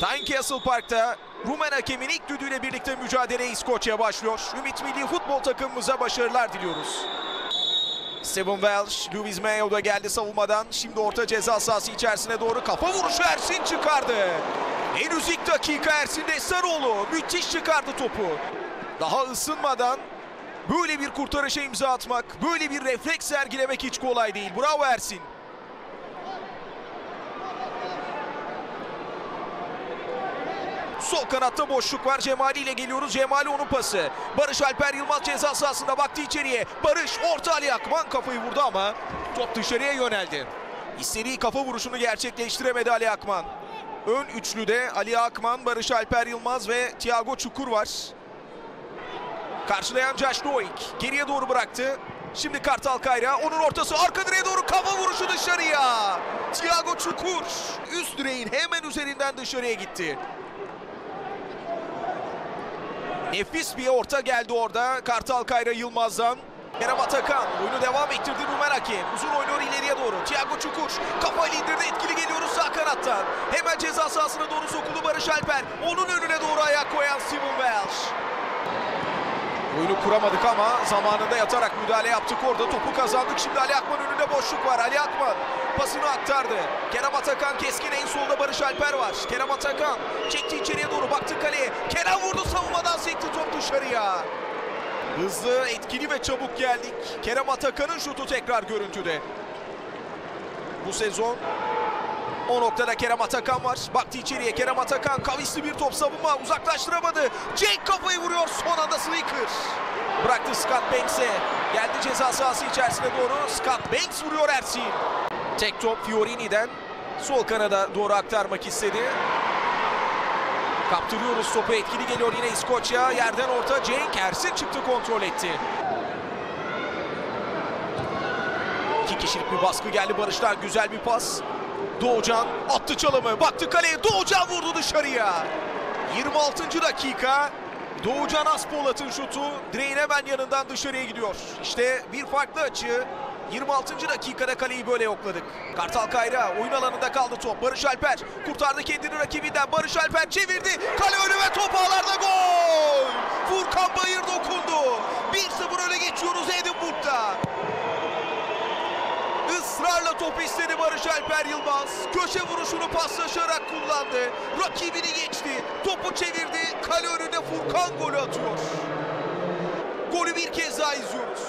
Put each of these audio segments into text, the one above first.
Tynecastle Park'ta Rumen hakemin ilk düdüğüyle birlikte mücadele İskoçya başlıyor. Ümit Milli Futbol takımımıza başarılar diliyoruz. Steven Welsh, Louis Mayo da geldi savunmadan. Şimdi orta ceza sahası içerisine doğru kafa vuruşu Ersin çıkardı. Henüz ilk dakika Ersin'de Sarıoğlu müthiş çıkardı topu. Daha ısınmadan böyle bir kurtarışa imza atmak, böyle bir refleks sergilemek hiç kolay değil. Bravo Ersin. Sol kanatta boşluk var. Cemali ile geliyoruz. Cemali onun pası. Barış Alper Yılmaz ceza sahasında baktı içeriye. Barış orta Ali Akman kafayı vurdu ama top dışarıya yöneldi. İstediği kafa vuruşunu gerçekleştiremedi Ali Akman. Ön üçlüde Ali Akman, Barış Alper Yılmaz ve Thiago Çukur var. Karşılayan Josh Doik geriye doğru bıraktı. Şimdi Kartal Kayra onun ortası arka direğe doğru kafa vuruşu dışarıya. Thiago Çukur üst direğin hemen üzerinden dışarıya gitti. Nefis bir orta geldi orada Kartal Kayra Yılmaz'dan. Kerem Atakan oyunu devam ettirdi Rumen hakem. Uzun oynuyor ileriye doğru. Thiago Çukur kafayla indirdi etkili geliyoruz sağ kanattan. Hemen ceza sahasına doğru sokuldu Barış Alper. Onun önüne doğru ayak koyan Simon Welsh. Oyunu kuramadık ama zamanında yatarak müdahale yaptık orada. Topu kazandık. Şimdi Ali Akman önünde boşluk var. Ali Akman pasını aktardı. Kerem Atakan keskin en solda Barış Alper var. Kerem Atakan çekti içeriye doğru baktı kaleye. Kerem vurdu savunmadan sekti top dışarıya. Hızlı, etkili ve çabuk geldik. Kerem Atakan'ın şutu tekrar görüntüde. Bu sezon o noktada Kerem Atakan var. Baktı içeriye Kerem Atakan kavisli bir top savunma uzaklaştıramadı. Cenk kafayı vuruyor son anda Slicker. Bıraktı Scott Banks'e. Geldi ceza sahası içerisine doğru. Scott Banks vuruyor Ersin. Tek top Fiorini'den sol kanada doğru aktarmak istedi. Kaptırıyoruz topu etkili geliyor yine İskoçya. Yerden orta Cenk Ersin çıktı kontrol etti. İki kişilik bir baskı geldi Barış'tan güzel bir pas. Doğucan attı çalımı baktı kaleye Doğucan vurdu dışarıya. 26. dakika Doğucan Aspolat'ın şutu direğin hemen yanından dışarıya gidiyor. İşte bir farklı açı 26. dakikada kaleyi böyle yokladık. Kartal Kayra oyun alanında kaldı top. Barış Alper kurtardı kendini rakibinden. Barış Alper çevirdi. Kale önü ve top ağlarda gol. Furkan Bayır dokundu. 1-0 öne geçiyoruz Edinburgh'da. Israrla top istedi Barış Alper Yılmaz. Köşe vuruşunu paslaşarak kullandı. Rakibini geçti. Topu çevirdi. Kale önünde Furkan golü atıyor. Golü bir kez daha izliyoruz.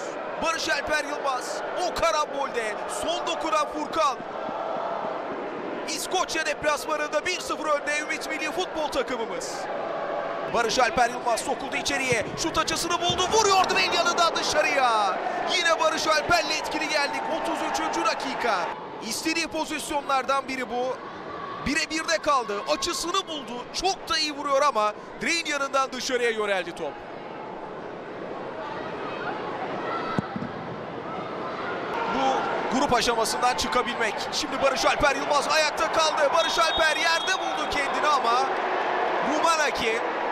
Barış Alper Yılmaz o karambolde son dokunan Furkan. İskoçya deplasmanında 1-0 önde Ümit Milli Futbol takımımız. Barış Alper Yılmaz sokuldu içeriye. Şut açısını buldu. Vuruyor direğin yanından dışarıya. Yine Barış Alper'le etkili geldik. 33. dakika. İstediği pozisyonlardan biri bu. Bire birde kaldı. Açısını buldu. Çok da iyi vuruyor ama direğin yanından dışarıya yöneldi top. Bu grup aşamasından çıkabilmek. Şimdi Barış Alper Yılmaz ayakta kaldı. Barış Alper yerde buldu kendini ama Ruman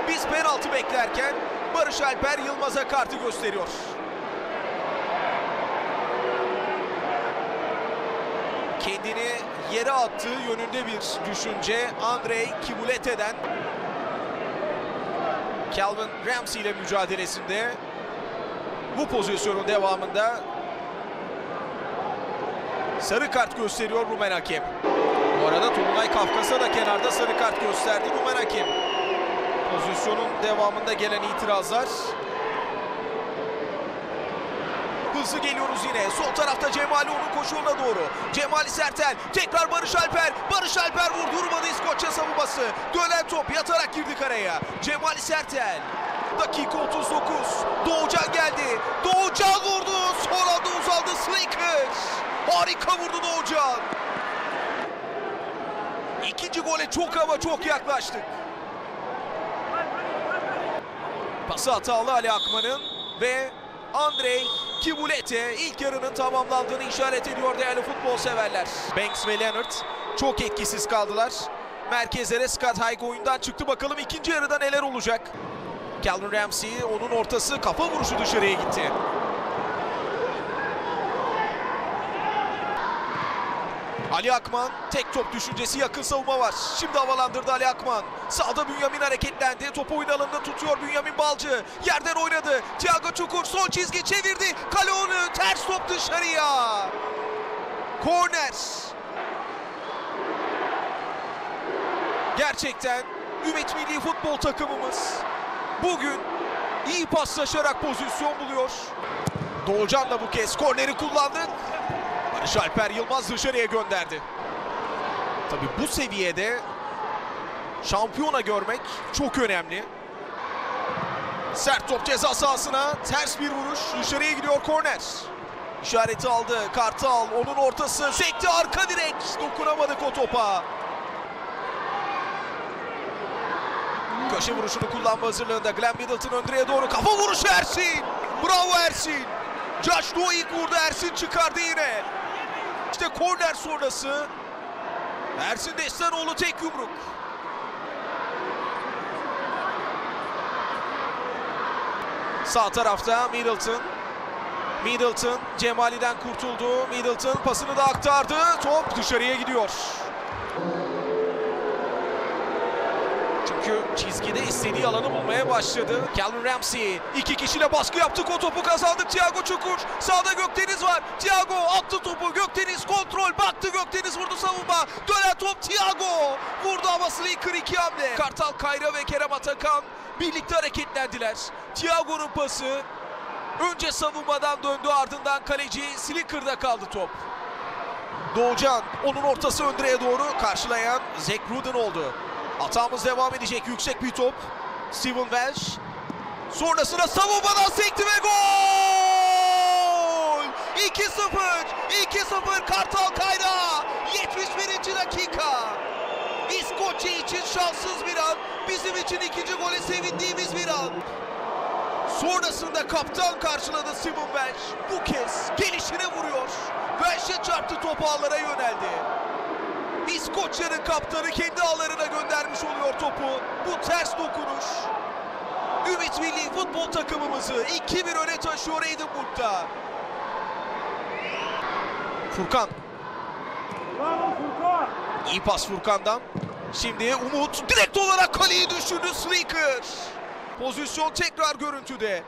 biz penaltı beklerken Barış Alper Yılmaz'a kartı gösteriyor. Kendini yere attığı yönünde bir düşünce Andrei Kibulete'den Calvin Ramsey ile mücadelesinde bu pozisyonun devamında sarı kart gösteriyor Rumen hakem. Bu arada Tolunay Kafkas'a da kenarda sarı kart gösterdi Rumen hakem. Pozisyonun devamında gelen itirazlar. Hızlı geliyoruz yine. Sol tarafta Cemali onun koşuğuna doğru. Cemali Sertel. Tekrar Barış Alper. Barış Alper vurdurmadı İskoçya savunması. Dönen top yatarak girdi karaya. Cemali Sertel. Dakika 39. Doğucan geldi. Doğucan vurdu. Son anda uzaldı Slaker. Harika vurdu Doğucan. İkinci gole çok ama çok yaklaştık. Pası hatalı Ali Akman'ın ve Andrei Kibulete ilk yarının tamamlandığını işaret ediyor değerli futbol severler. Banks ve Leonard çok etkisiz kaldılar. Merkezlere Scott Haig oyundan çıktı. Bakalım ikinci yarıda neler olacak. Calvin Ramsey onun ortası kafa vuruşu dışarıya gitti. Ali Akman tek top düşüncesi yakın savunma var. Şimdi havalandırdı Ali Akman. Sağda Bünyamin hareketlendi. Topu oyun alanında tutuyor Bünyamin Balcı. Yerden oynadı. Thiago Çukur son çizgi çevirdi. Kale onu ters top dışarıya. Korner. Gerçekten Ümit Milli Futbol takımımız bugün iyi paslaşarak pozisyon buluyor. Doğucan da bu kez korneri kullandı. Barış Alper Yılmaz dışarıya gönderdi. Tabii bu seviyede şampiyona görmek çok önemli. Sert top ceza sahasına ters bir vuruş dışarıya gidiyor korner. İşareti aldı Kartal onun ortası sekti arka direk dokunamadık o topa. Köşe vuruşunu kullanma hazırlığında Glenn Middleton ön direğe doğru kafa vuruşu Ersin. Bravo Ersin. Josh Doe ilk vurdu Ersin çıkardı yine. İşte korner sonrası Ersin Destanoğlu tek yumruk. Sağ tarafta Middleton. Middleton Cemali'den kurtuldu. Middleton pasını da aktardı. Top dışarıya gidiyor. Çünkü çizgide istediği alanı bulmaya başladı. Calvin Ramsey iki kişiyle baskı yaptık o topu kazandı Thiago Çukur. Sağda Gökdeniz var. Thiago attı topu. Gökdeniz kontrol. Baktı Gökdeniz vurdu savunma. Dönen top Thiago. Vurdu ama Slaker iki hamle. Kartal Kayra ve Kerem Atakan birlikte hareketlendiler. Thiago'nun pası önce savunmadan döndü ardından kaleci Slicker'da kaldı top. Doğucan onun ortası ön direğe doğru karşılayan Zach Rudin oldu. Hatamız devam edecek. Yüksek bir top. Steven Welsh. Sonrasında savunmadan sekti ve gol! 2-0. 2-0 Kartal Kayra. 71. dakika. İskoçya için şanssız bir an. Bizim için ikinci gole sevindiğimiz bir an. Sonrasında kaptan karşıladı Steven Welsh. Bu kez gelişine vuruyor. Welsh'e çarptı top ağlara yöneldi. İskoçya'nın kaptanı kendi ağlarına göndermiş oluyor topu. Bu ters dokunuş. Ümit Milli Futbol takımımızı 2-1 öne taşıyor Edinburgh'da. Furkan. İyi pas Furkan'dan. Şimdi Umut direkt olarak kaleyi düşürdü Sneaker. Pozisyon tekrar görüntüde.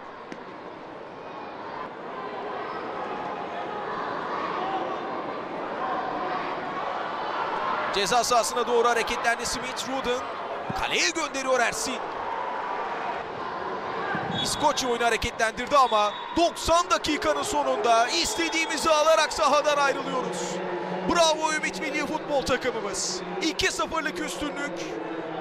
Ceza sahasına doğru hareketlendi Smith Rudin. Kaleye gönderiyor Ersin. İskoçya oyunu hareketlendirdi ama 90 dakikanın sonunda istediğimizi alarak sahadan ayrılıyoruz. Bravo Ümit Milli Futbol takımımız. 2-0'lık üstünlük